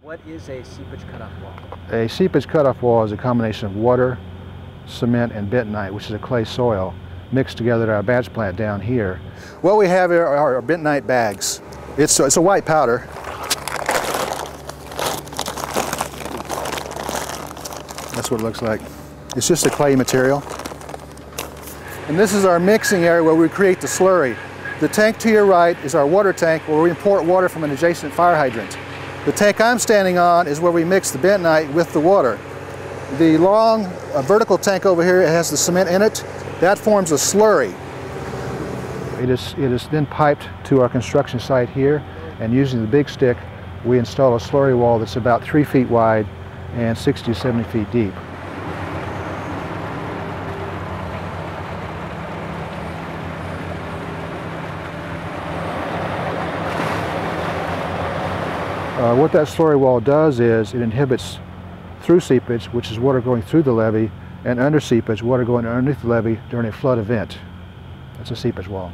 What is a seepage cutoff wall? A seepage cutoff wall is a combination of water, cement, and bentonite, which is a clay soil, mixed together at our batch plant down here. What we have here are our bentonite bags. It's, it's a white powder. That's what it looks like. It's just a clay material. And this is our mixing area where we create the slurry. The tank to your right is our water tank where we import water from an adjacent fire hydrant. The tank I'm standing on is where we mix the bentonite with the water. The long uh, vertical tank over here has the cement in it. That forms a slurry. It is, it is then piped to our construction site here and using the big stick we install a slurry wall that's about three feet wide and 60 to 70 feet deep. Uh, what that slurry wall does is it inhibits through seepage, which is water going through the levee, and under seepage, water going underneath the levee during a flood event. That's a seepage wall.